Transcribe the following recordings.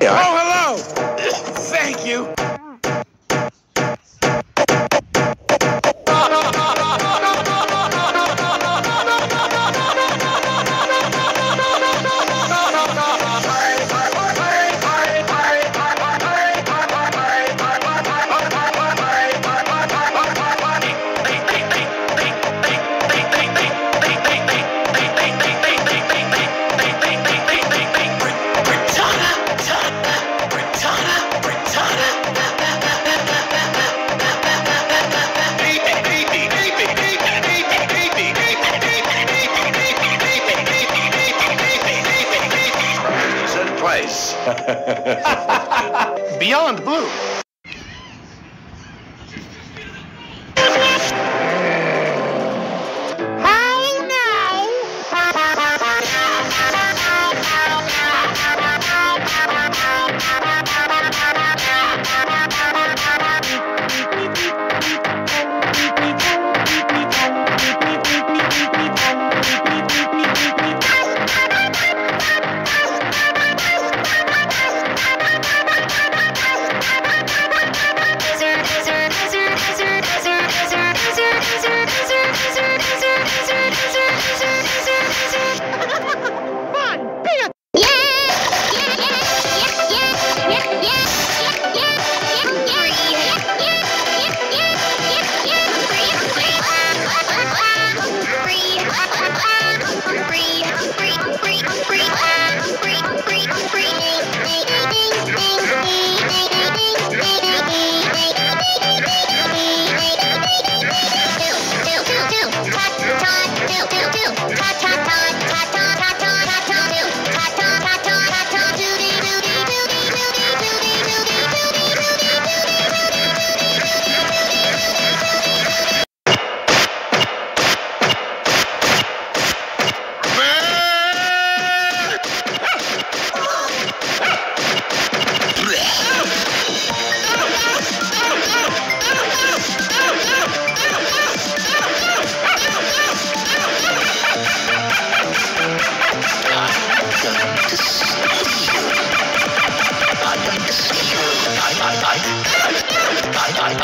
Oh, hello! Thank you. Beyond blue.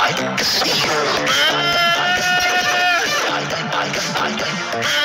I can see you